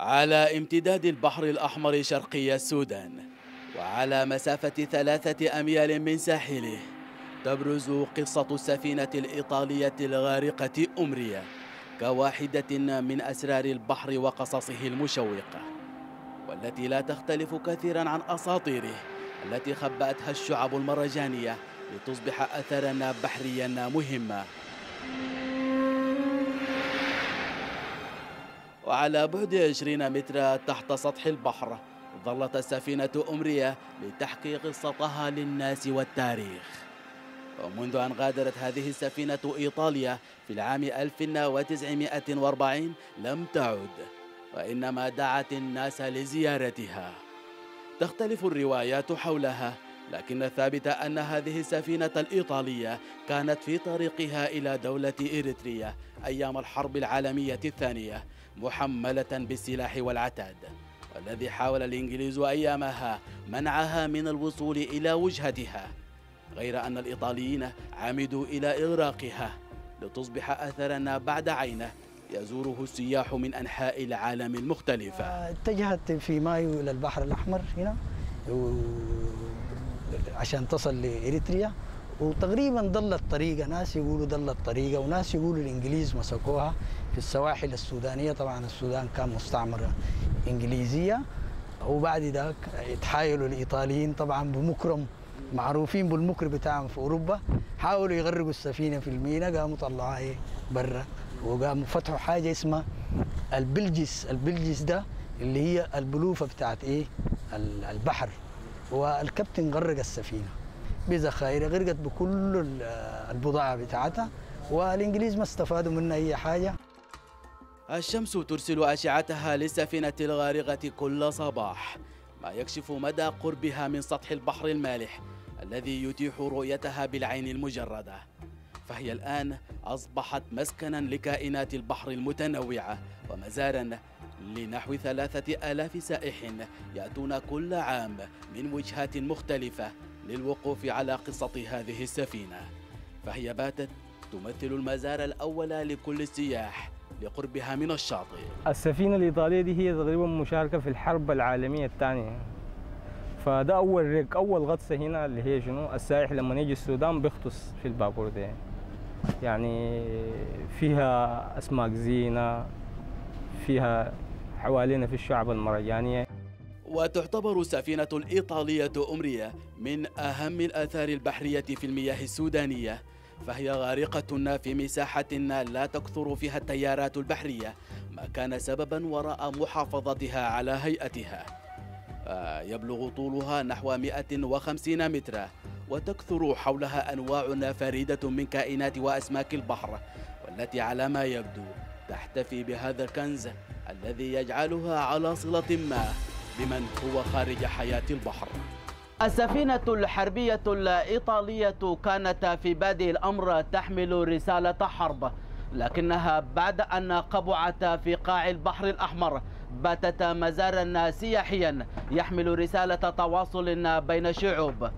على امتداد البحر الأحمر شرقي السودان وعلى مسافة ثلاثة أميال من ساحله تبرز قصة السفينة الإيطالية الغارقة أمريا كواحدة من أسرار البحر وقصصه المشوقة والتي لا تختلف كثيرا عن أساطيره التي خبأتها الشعب المرجانية لتصبح أثرا بحريا مهما. وعلى بعد 20 مترا تحت سطح البحر ظلت السفينة أمرية لتحكي قصتها للناس والتاريخ. ومنذ أن غادرت هذه السفينة إيطاليا في العام 1940 لم تعد وإنما دعت الناس لزيارتها. تختلف الروايات حولها لكن الثابت أن هذه السفينة الإيطالية كانت في طريقها إلى دولة إريتريا أيام الحرب العالمية الثانية محملة بالسلاح والعتاد والذي حاول الإنجليز أيامها منعها من الوصول إلى وجهتها غير أن الإيطاليين عمدوا إلى إغراقها لتصبح أثرا بعد عينه يزوره السياح من أنحاء العالم المختلفة اتجهت في مايو إلى البحر الأحمر هنا عشان تصل لإريتريا. وتقريبا ضلت طريقة ناس يقولوا ضلت طريقة وناس يقولوا الإنجليز مسكوها في السواحل السودانية. طبعا السودان كان مستعمرة إنجليزية. وبعد ذاك اتحايلوا الإيطاليين طبعا بمكرم معروفين بالمكر بتاعهم في أوروبا. حاولوا يغرقوا السفينة في الميناء قاموا طلعوها إيه برا. وقاموا فتحوا حاجة اسمها البلجس البلجس ده اللي هي البلوفة بتاعت إيه البحر. والكابتن غرق السفينة بذخائر غرقت بكل البضاعة بتاعتها والإنجليز ما استفادوا منها أي حاجة. الشمس ترسل أشعتها للسفينة الغارقة كل صباح ما يكشف مدى قربها من سطح البحر المالح الذي يتيح رؤيتها بالعين المجردة. فهي الآن أصبحت مسكنا لكائنات البحر المتنوعة ومزارا لنحو ثلاثة آلاف سائح يأتون كل عام من وجهات مختلفة للوقوف على قصة هذه السفينة. فهي باتت تمثل المزار الأول لكل السياح لقربها من الشاطئ. السفينة الإيطالية دي هي تقريبا مشاركة في الحرب العالمية الثانية. فده أول ريق أول غطسة هنا اللي هي شنو؟ السائح لما يجي السودان بيغطس في البابور ده يعني فيها أسماك زينة فيها حوالينا في الشعب المرجانية. وتعتبر السفينة الإيطالية أمرية من أهم الآثار البحرية في المياه السودانية فهي غارقة في مساحة لا تكثر فيها التيارات البحرية ما كان سببا وراء محافظتها على هيئتها. يبلغ طولها نحو 150 مترا وتكثر حولها أنواع فريدة من كائنات وأسماك البحر والتي على ما يبدو تحتفي بهذا الكنز الذي يجعلها على صلة ما بمن هو خارج حياة البحر. السفينة الحربية الإيطالية كانت في بادئ الأمر تحمل رسالة حرب لكنها بعد أن قبعت في قاع البحر الأحمر باتت مزارا سياحيا يحمل رسالة تواصل بين الشعوب